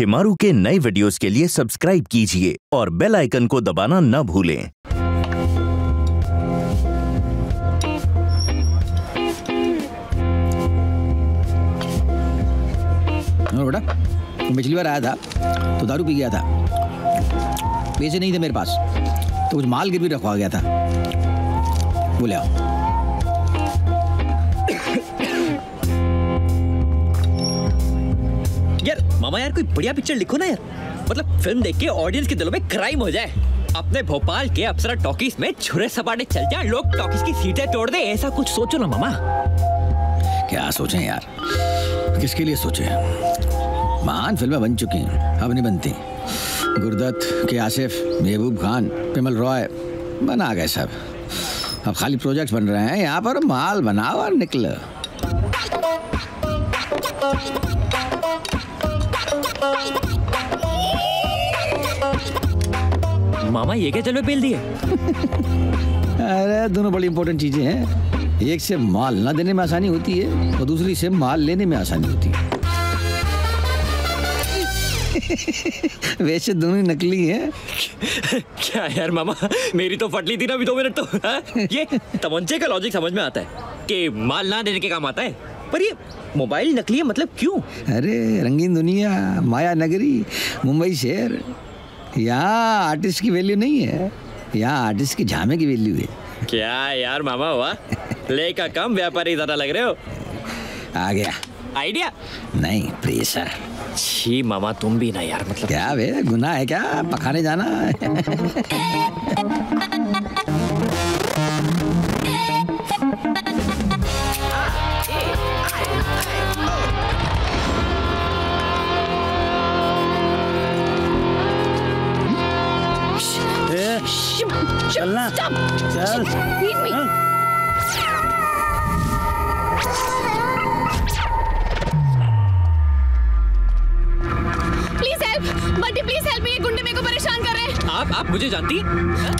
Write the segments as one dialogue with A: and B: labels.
A: शिमारू के नए वीडियोस के लिए सब्सक्राइब कीजिए और बेल आइकन को दबाना न भूलें।
B: और बेटा पिछली बार आया था तो दारू पी गया था। पैसे नहीं थे मेरे पास तो कुछ माल गिर भी रखवा गया था। बोले आओ।
C: मामा यार, कोई बढ़िया पिक्चर लिखो ना यार। मतलब फ़िल्म देख के ऑडियंस के दिलों में क्राइम हो जाए। अपने भोपाल के अप्सरा टॉकीज में छुरे सपाटे चल जाए, लोग टॉकीज की सीटें तोड़ दे, ऐसा कुछ सोचो ना मामा।
B: क्या सोचें यार? किसके लिए सोचे? महान फ़िल्में बन चुकी हैं, अब नहीं बनती। गुरदत्त के आसिफ महबूब खान पिमल रॉय, बना गए सब। अब खाली प्रोजेक्ट्स बन रहे हैं, यहाँ पर माल बनाओ और निकलो।
C: मामा ये क्या चलो पेल दिए।
B: अरे दोनों बड़ी इंपॉर्टेंट चीज़ें हैं। एक से माल ना देने में आसानी होती है और दूसरी से माल लेने में आसानी होती है। वैसे दोनों ही नकली हैं।
C: क्या यार मामा मेरी तो फटली थी ना अभी दो मिनट तो हाँ? ये तमंचे का लॉजिक समझ में आता है कि माल ना देने के काम आता है। पर ये मोबाइल नकली है मतलब क्यों?
B: अरे रंगीन दुनिया माया नगरी मुंबई शहर। यहाँ आर्टिस्ट की वैल्यू नहीं है। यहाँ आर्टिस्ट की झामे की वैल्यू है।
C: क्या यार मामा हुआ? ले का कम व्यापारी ज़्यादा लग रहे हो।
B: आ गया।
C: आइडिया?
B: नहीं प्रेशर।
C: छी मामा तुम भी ना यार मतलब
B: क्या वे गुनाह है क्या? पखाने जाना
D: चलना। चल।
E: Please help Bunty please help me ये गुंडे मेरे को परेशान कर रहे हैं।
C: आप आप मुझे जानती? हाँ?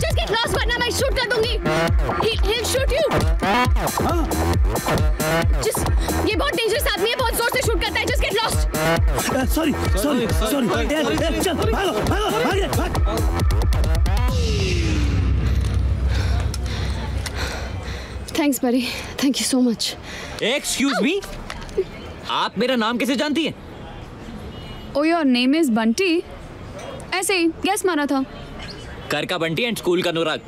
E: जस्ट गेट लॉस्ट वरना मैं शूट कर दूँगी। ही he'll shoot you. जस्ट ये बहुत डेंजरस आदमी है बहुत ज़ोर से शूट करता है। Just get lost
D: sorry sorry sorry चल भागो भागो भागे भाग।
E: थैंक्स बरी thank you so much
C: excuse me आप मेरा नाम कैसे जानती हैं?
F: Oh your name is Bunty ऐसे ही गैस मारा था।
C: घर का बंटी एंड स्कूल का अनुराग।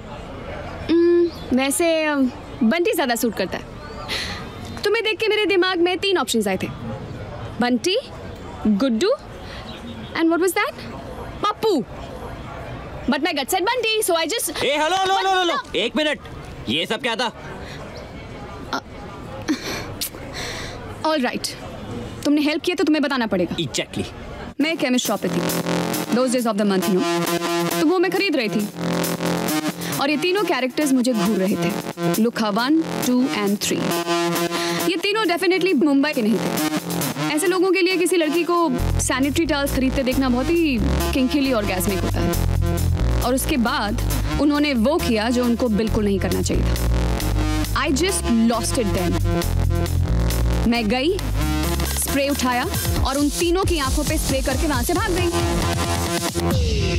E: वैसे बंटी ज़्यादा सूट करता है। तुम्हें देख के मेरे दिमाग में तीन ऑप्शंस आए थे। Bunty Guddu and what was that Pappu but my gut said Bunty so I just
C: a hello hello hello hello एक मिनट। ये सब क्या था?
F: ऑल राइट तुमने हेल्प किया तो तुम्हें बताना पड़ेगा।
C: एग्जैक्टली
F: मैं केमिस्ट शॉप पे थी। Those days of the month you तो वो मैं खरीद रही थी। और ये तीनों कैरेक्टर्स मुझे घूर रहे थे। लुखा वन टू एंड थ्री ये तीनों डेफिनेटली मुंबई के नहीं थे। ऐसे लोगों के लिए किसी लड़की को सैनिटरी टाल्स खरीदते देखना बहुत ही किंकिली और गैसमिक होता है। और उसके बाद उन्होंने वो किया जो उनको बिल्कुल नहीं करना चाहिए था। I just lost it then मैं गई स्प्रे उठाया और उन तीनों की आँखों पे स्प्रे करके वहाँ से भाग गई।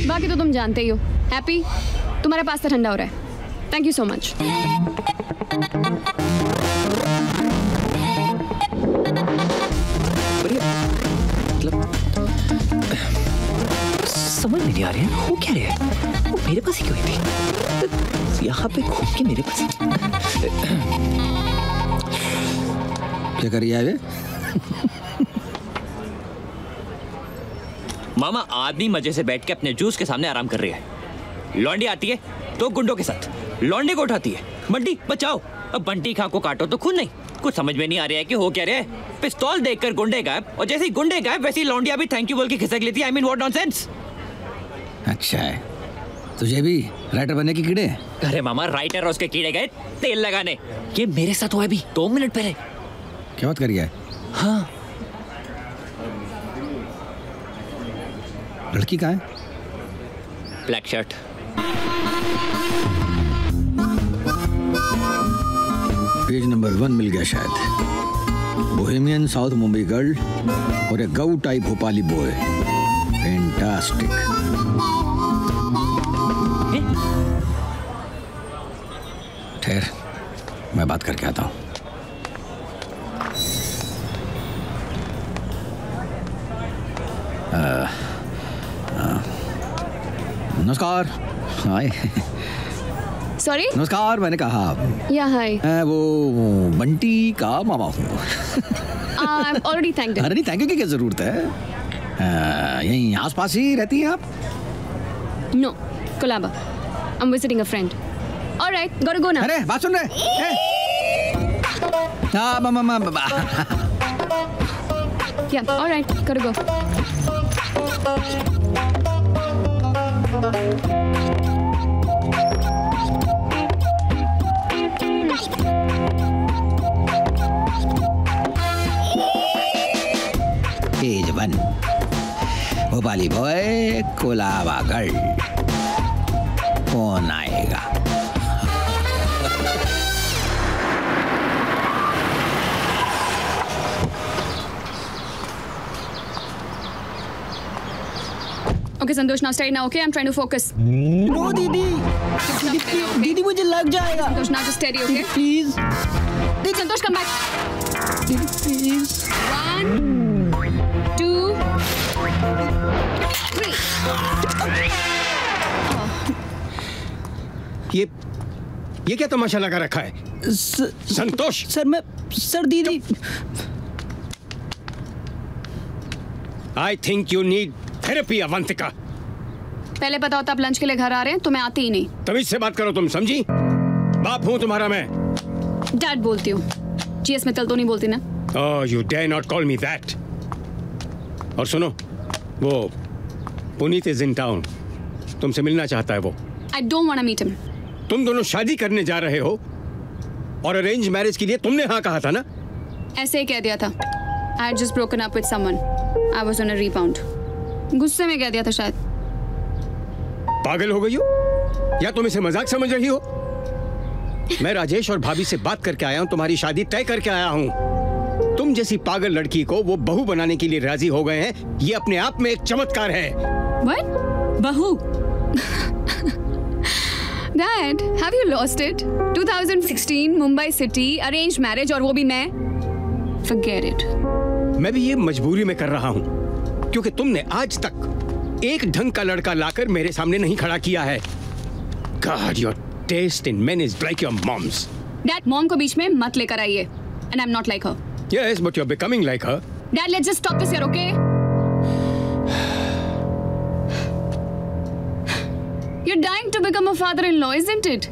F: बाकी तो तुम जानते ही हो। हैप्पी तुम्हारा पास्ता ठंडा हो रहा है। थैंक यू सो मच
C: समझ नहीं आ रही है। वो क्या हैं? वो मेरे पास ही क्यों थी यहाँ पे घूम के मेरे पास
B: क्या कर है
C: मामा आदमी मज़े से बैठ के अपने जूस के सामने आराम कर रही है। लौंडी आती है तो गुंडों के साथ। लौंडे को उठाती है। बंटी बचाओ। अब बंटी खा को काटो तो खुद नहीं। कुछ समझ में नहीं आ रहा है कि हो क्या रहा है। पिस्तौल देखकर गुंडे गायब। और जैसे ही गुंडे गायब वैसे ही लौंडिया भी थैंक यू बोल के खिसक लेती है। आई मीन व्हाट नॉनसेंस
B: अच्छा है। तुझे भी राइटर बनने की कीड़े
C: अरे मामा राइटर और उसके कीड़े गए तेल लगाने। ये मेरे साथ हुआ अभी। दो मिनट पहले।
B: क्या बात कर रही है?
C: हाँ।
B: लड़की कहाँ है?
C: Black shirt.
B: Page number one मिल गया शायद। बोहेमियन साउथ मुंबई गर्ल और एक गऊ टाइप भोपाली बॉय फैंटास्टिक ठहर मैं बात करके आता हूँ। नमस्कार। हाय।
E: सॉरी
B: नमस्कार मैंने कहा।
E: या हाय
B: मैं वो बंटी का मामा हूँ।
E: ऑलरेडी थैंक्ड
B: अरे नहीं थैंक यू की क्या ज़रूरत है? यहीं आसपास ही रहती हैं आप?
E: No Colaba. I am visiting a friend alright gotta go ना
B: अरे बात सुन रहे हैं? हाँ म- म- म- म-
E: या alright gotta go
B: page one Bhopali boy Colaba girl कौन आएगा
F: ओके संतोष ना स्टे ना okay I am trying to focus
D: no दीदी दीदी मुझे लग जाएगा।
F: संतोष ना जस्ट स्टे ओके
D: प्लीज़
F: दीदी
D: संतोष
F: कम बैक प्लीज़
G: ये ये क्या तमाशा लगा रखा है? संतोष
D: सर मैं सर दीदी।
G: I think you need therapy Avantika.
F: पहले बताओ होता आप लंच के लिए घर आ रहे हैं तो मैं आती ही नहीं।
G: तमीज से बात करो तुम समझी? बाप हूँ तुम्हारा मैं।
F: डैड बोलती हूँ। जीएस में तल तो नहीं बोलती ना?
G: ओह you dare not call me that और सुनो वो पुनीत इज़ इन टाउन तुमसे मिलना चाहता है वो।
F: I don't want to meet him
G: तुम दोनों शादी करने जा रहे हो और अरेंज मैरिज के लिए तुमने हाँ कहा था ना?
F: ऐसे ही कह दिया था। I had just broken up with someone I was on a rebound गुस्से में कह दिया था शायद।
G: पागल हो गई हो? या तुम इसे मज़ाक समझ रही हो? मैं राजेश और भाभी से बात करके आया हूँ तुम्हारी शादी तय करके आया हूँ। तुम जैसी पागल लड़की को वो बहू बनाने के लिए राज़ी हो गए हैं ये अपने आप में एक चमत्कार है।
F: व्हाट बहू? Dad have you lost it 2016 Mumbai city arrange marriage और वो भी मैं। फॉरगेट इट
G: मैं भी ये मजबूरी में कर रहा हूँ। क्योंकि तुमने आज तक एक ढंग का लड़का लाकर मेरे सामने नहीं खड़ा किया है God, your taste in men is like your mom's.
F: Dad, mom को बीच में मत लेकर आइए. And I'm not like her.
G: Yes, but you're becoming like her.
F: Dad, let's just stop this here, okay? You're dying to become a father-in-law, isn't it?